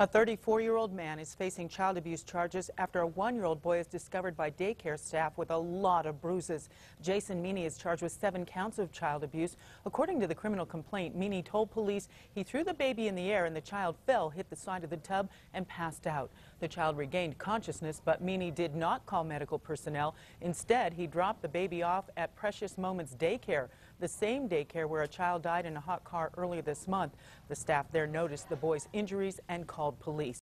A 34-year-old man is facing child abuse charges after a one-year-old boy is discovered by daycare staff with a lot of bruises. Jason Meany is charged with seven counts of child abuse. According to the criminal complaint, Meany told police he threw the baby in the air and the child fell, hit the side of the tub, and passed out. The child regained consciousness, but Meany did not call medical personnel. Instead, he dropped the baby off at Precious Moments Daycare, the same daycare where a child died in a hot car earlier this month. The staff there noticed the boy's injuries and called police.